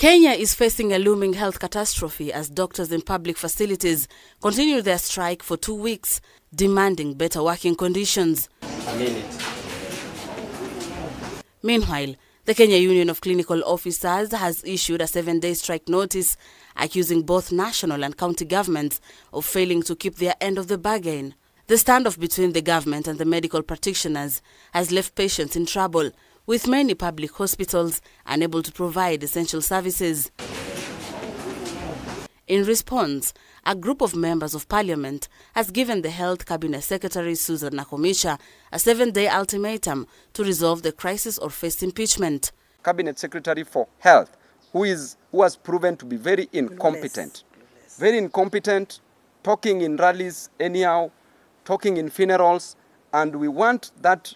Kenya is facing a looming health catastrophe as doctors in public facilities continue their strike for two weeks, demanding better working conditions. Meanwhile, the Kenya Union of Clinical Officers has issued a seven day strike notice accusing both national and county governments of failing to keep their end of the bargain. The standoff between the government and the medical practitioners has left patients in trouble, with many public hospitals unable to provide essential services. In response, a group of members of parliament has given the Health Cabinet Secretary Susan Nakomisha a seven day ultimatum to resolve the crisis or face impeachment. Cabinet Secretary for Health, who is who has proven to be very incompetent, very incompetent, talking in rallies anyhow, talking in funerals, and we want that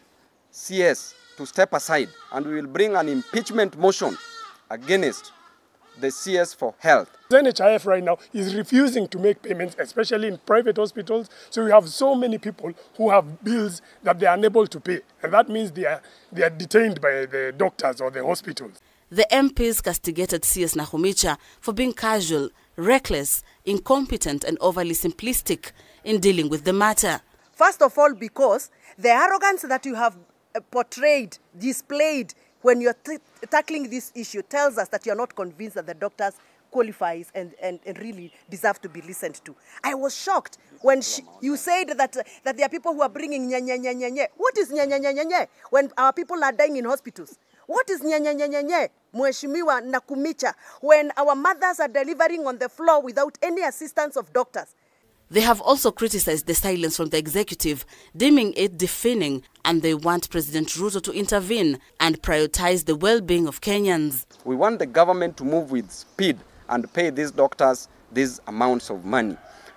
CS to step aside, and we will bring an impeachment motion against the CS for Health. The NHIF right now is refusing to make payments, especially in private hospitals. So we have so many people who have bills that they are unable to pay. And that means they are, they are detained by the doctors or the hospitals. The MPs castigated CS Nakhumicha for being casual, reckless, incompetent, and overly simplistic in dealing with the matter. First of all, because the arrogance that you have portrayed, displayed when you're tackling this issue tells us that you're not convinced that the doctors qualifies and, and, and really deserve to be listened to. I was shocked when she, you said that, that there are people who are bringing nya. What is nya nya nya when our people are dying in hospitals? What is nya nya nya nya nya? Nakhumicha, when our mothers are delivering on the floor without any assistance of doctors. They have also criticized the silence from the executive, deeming it deafening, and they want President Ruto to intervene and prioritize the well being of Kenyans. We want the government to move with speed and pay these doctors these amounts of money.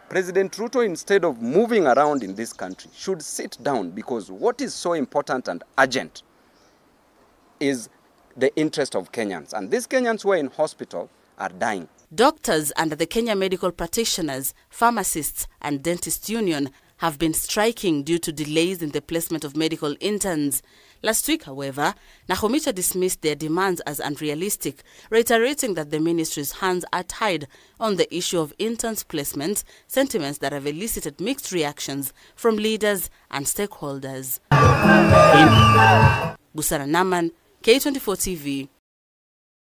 President Ruto, instead of moving around in this country, should sit down because what is so important and urgent is the interest of Kenyans. And these Kenyans who are in hospital are dying. Doctors under the Kenya Medical Practitioners, Pharmacists, and Dentists Union have been striking due to delays in the placement of medical interns. Last week, however, Nahumicha dismissed their demands as unrealistic, reiterating that the ministry's hands are tied on the issue of interns placement, sentiments that have elicited mixed reactions from leaders and stakeholders. Busara Naman, K24 TV.